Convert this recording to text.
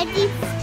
already